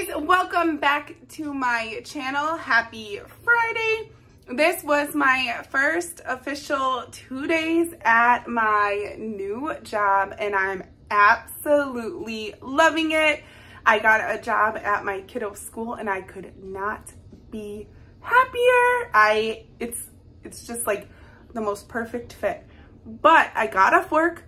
guys, welcome back to my channel. Happy Friday. This was my first official two days at my new job and I'm absolutely loving it. I got a job at my kiddo school and I could not be happier. I, it's, it's just like the most perfect fit. But I got off work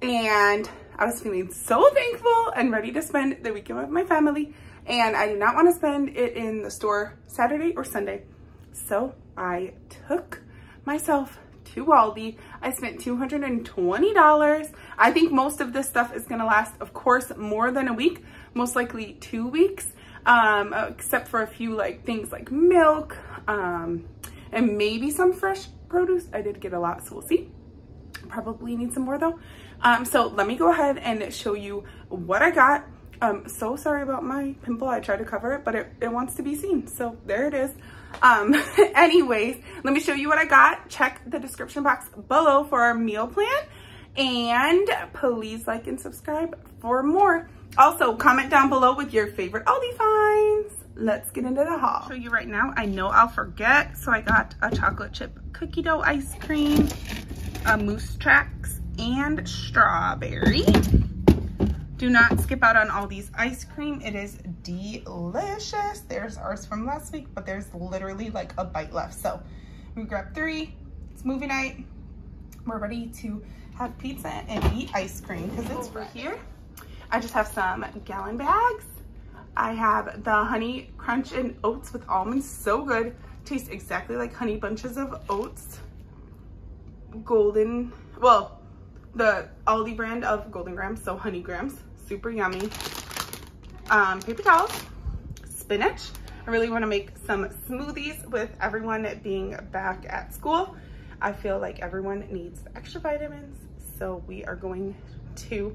and I was feeling so thankful and ready to spend the weekend with my family. And I did not want to spend it in the store Saturday or Sunday. So I took myself to Aldi. I spent $220. I think most of this stuff is going to last, of course, more than a week, most likely two weeks, um, except for a few like things like milk um, and maybe some fresh produce. I did get a lot, so we'll see. Probably need some more though. Um, so let me go ahead and show you what I got. Um, so sorry about my pimple. I tried to cover it, but it, it wants to be seen. So there it is. Um, anyways, let me show you what I got. Check the description box below for our meal plan. And please like and subscribe for more. Also, comment down below with your favorite Aldi finds. Let's get into the haul. show you right now. I know I'll forget. So I got a chocolate chip cookie dough ice cream, a Moose Tracks, and strawberry. Do not skip out on Aldi's ice cream. It is delicious. There's ours from last week, but there's literally like a bite left. So we grabbed three. It's movie night. We're ready to have pizza and eat ice cream because it's over here. I just have some gallon bags. I have the honey crunch and oats with almonds. So good. Tastes exactly like honey bunches of oats. Golden, well, the Aldi brand of Golden Grahams, so honey Grahams, super yummy. Um, paper towels, spinach. I really wanna make some smoothies with everyone being back at school. I feel like everyone needs extra vitamins, so we are going to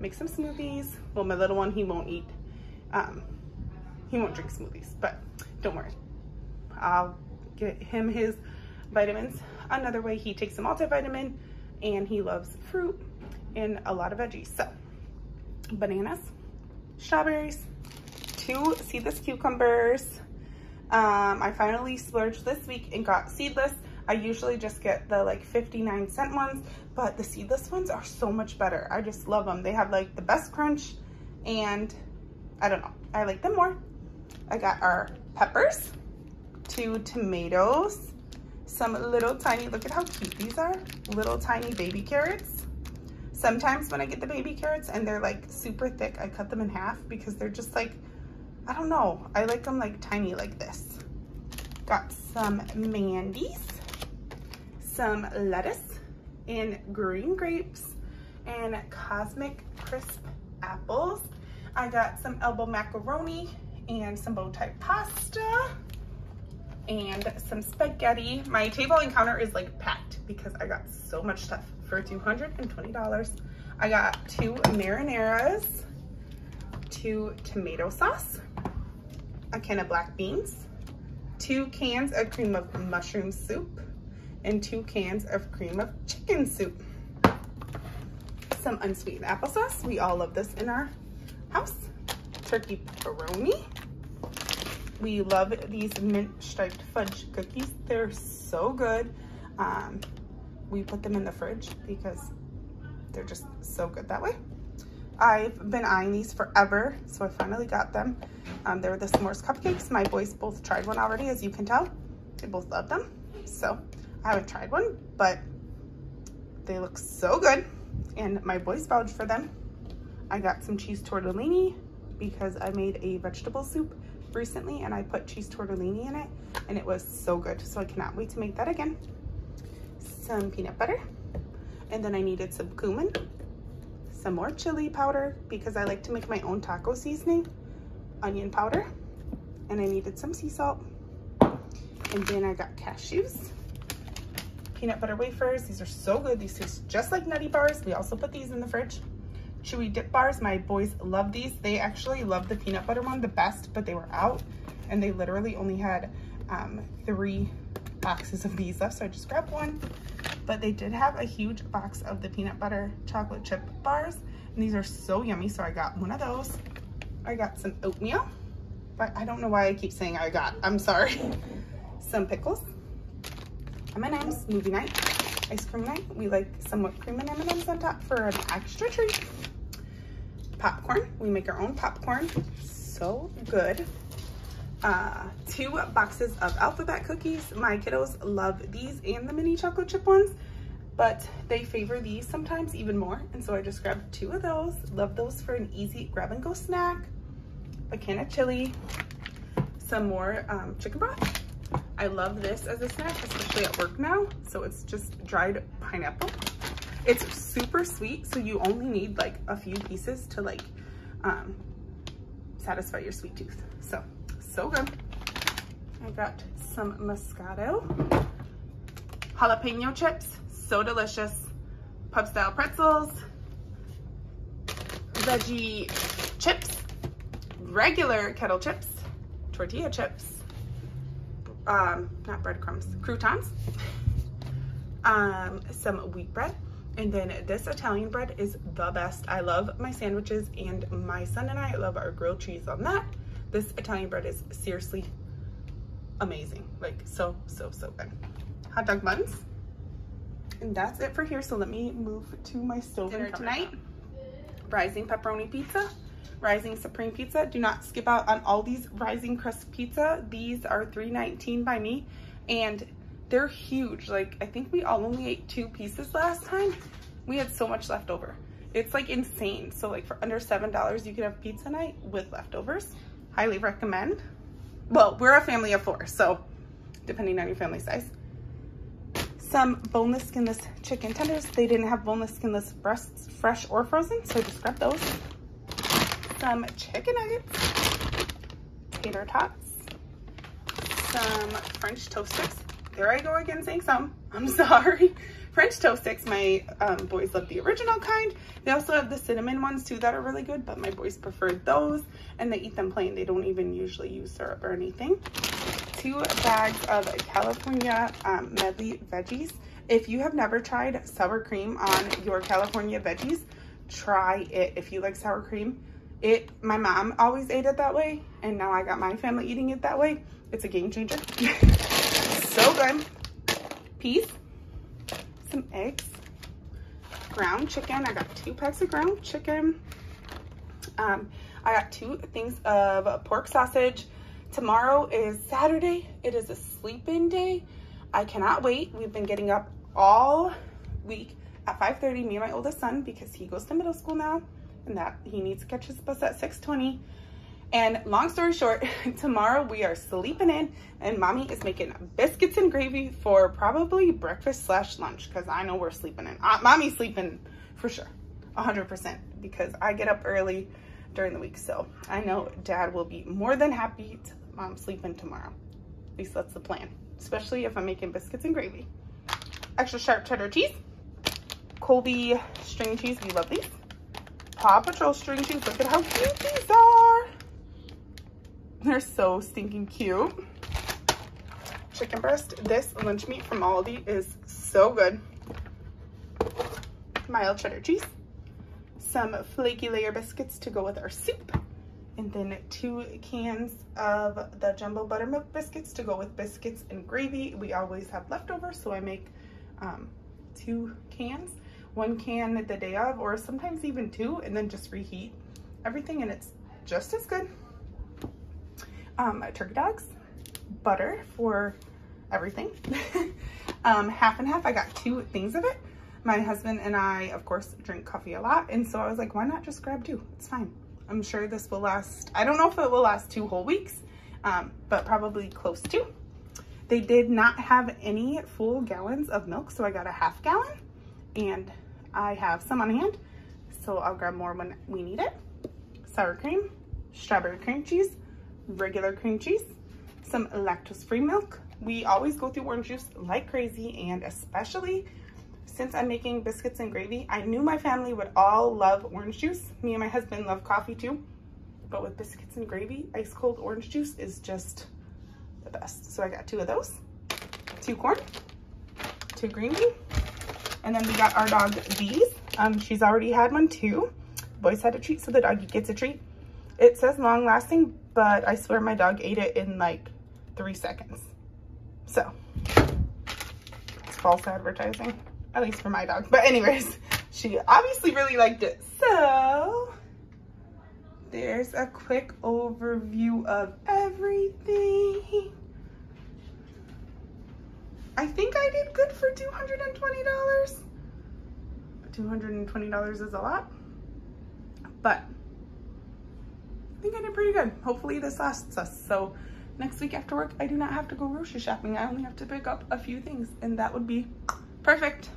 make some smoothies. Well, my little one, he won't eat, um, he won't drink smoothies, but don't worry. I'll get him his vitamins another way. He takes a multivitamin and he loves fruit and a lot of veggies. So bananas, strawberries, two seedless cucumbers. Um, I finally splurged this week and got seedless. I usually just get the like 59 cent ones, but the seedless ones are so much better. I just love them. They have like the best crunch and I don't know, I like them more. I got our peppers, two tomatoes, some little tiny, look at how cute these are, little tiny baby carrots. Sometimes when I get the baby carrots and they're like super thick, I cut them in half because they're just like, I don't know. I like them like tiny like this. Got some Mandy's, some lettuce and green grapes and Cosmic Crisp apples. I got some elbow macaroni and some bow tie pasta and some spaghetti. My table and counter is like packed because I got so much stuff for $220. I got two marinaras, two tomato sauce, a can of black beans, two cans of cream of mushroom soup, and two cans of cream of chicken soup. Some unsweetened applesauce. We all love this in our house. Turkey pepperoni we love these mint striped fudge cookies. They're so good. Um, we put them in the fridge because they're just so good that way. I've been eyeing these forever, so I finally got them. Um, they were the s'mores cupcakes. My boys both tried one already, as you can tell. They both love them. So I haven't tried one, but they look so good. And my boys vouched for them. I got some cheese tortellini because I made a vegetable soup recently and I put cheese tortellini in it and it was so good. So I cannot wait to make that again. Some peanut butter. And then I needed some cumin, some more chili powder because I like to make my own taco seasoning, onion powder, and I needed some sea salt. And then I got cashews, peanut butter wafers. These are so good. These taste just like Nutty Bars. We also put these in the fridge chewy dip bars. My boys love these. They actually love the peanut butter one the best, but they were out and they literally only had um, three boxes of these left. So I just grabbed one, but they did have a huge box of the peanut butter chocolate chip bars. And these are so yummy. So I got one of those. I got some oatmeal, but I don't know why I keep saying I got, I'm sorry. some pickles, M&M's, movie night, ice cream night. We like some whipped cream and M&M's on top for an extra treat. Popcorn, we make our own popcorn, so good. Uh, two boxes of alphabet cookies. My kiddos love these and the mini chocolate chip ones but they favor these sometimes even more. And so I just grabbed two of those. Love those for an easy grab and go snack. A can of chili, some more um, chicken broth. I love this as a snack, especially at work now. So it's just dried pineapple. It's super sweet, so you only need like a few pieces to like um, satisfy your sweet tooth. So, so good. I got some Moscato, jalapeno chips, so delicious. Pub style pretzels, veggie chips, regular kettle chips, tortilla chips, um, not breadcrumbs, croutons, um, some wheat bread, and then this Italian bread is the best. I love my sandwiches and my son and I love our grilled cheese on that. This Italian bread is seriously amazing. Like so, so, so good. Hot dog buns. And that's it for here. So let me move to my stove dinner tonight. Rising pepperoni pizza, rising supreme pizza. Do not skip out on Aldi's rising crust pizza. These are $3.19 by me and they're huge. Like I think we all only ate two pieces last time. We had so much left over. It's like insane. So like for under $7, you can have pizza night with leftovers. Highly recommend. Well, we're a family of four, so depending on your family size some boneless skinless chicken tenders. They didn't have boneless skinless breasts, fresh or frozen, so I just grabbed those. Some chicken nuggets, tater tots, some French toast sticks. There I go again saying some, I'm sorry. French toast sticks, my um, boys love the original kind. They also have the cinnamon ones too that are really good, but my boys prefer those and they eat them plain. They don't even usually use syrup or anything two bags of California um, medley veggies. If you have never tried sour cream on your California veggies, try it if you like sour cream. It, my mom always ate it that way, and now I got my family eating it that way. It's a game changer. so good. Peas, some eggs, ground chicken. I got two packs of ground chicken. Um, I got two things of pork sausage, Tomorrow is Saturday. It is a sleep-in day. I cannot wait. We've been getting up all week at 5.30, me and my oldest son, because he goes to middle school now and that he needs to catch his bus at 6.20. And long story short, tomorrow we are sleeping in and mommy is making biscuits and gravy for probably breakfast slash lunch because I know we're sleeping in. Uh, mommy's sleeping for sure, 100% because I get up early during the week. So I know dad will be more than happy to mom sleeping tomorrow. At least that's the plan, especially if I'm making biscuits and gravy. Extra sharp cheddar cheese, Colby string cheese, we love these. Paw Patrol string cheese, look at how cute these are. They're so stinking cute. Chicken breast, this lunch meat from Aldi is so good. Mild cheddar cheese, some flaky layer biscuits to go with our soup and then two cans of the jumbo buttermilk biscuits to go with biscuits and gravy. We always have leftovers, so I make um, two cans, one can the day of, or sometimes even two, and then just reheat everything, and it's just as good. Um, turkey dogs, butter for everything. um, half and half, I got two things of it. My husband and I, of course, drink coffee a lot, and so I was like, why not just grab two? It's fine. I'm sure this will last, I don't know if it will last two whole weeks, um, but probably close to. They did not have any full gallons of milk, so I got a half gallon and I have some on hand, so I'll grab more when we need it. Sour cream, strawberry cream cheese, regular cream cheese, some lactose-free milk. We always go through orange juice like crazy and especially since I'm making biscuits and gravy, I knew my family would all love orange juice. Me and my husband love coffee too. But with biscuits and gravy, ice cold orange juice is just the best. So I got two of those, two corn, two green bean. And then we got our dog these. Um, she's already had one too. Boys had a treat, so the doggy gets a treat. It says long lasting, but I swear my dog ate it in like three seconds. So, it's false advertising, at least for my dog. But anyways, she obviously really liked it. So, there's a quick overview of everything. I think I did good for $220. $220 is a lot, but think I did pretty good. Hopefully this lasts us. So next week after work, I do not have to go grocery shopping. I only have to pick up a few things and that would be perfect.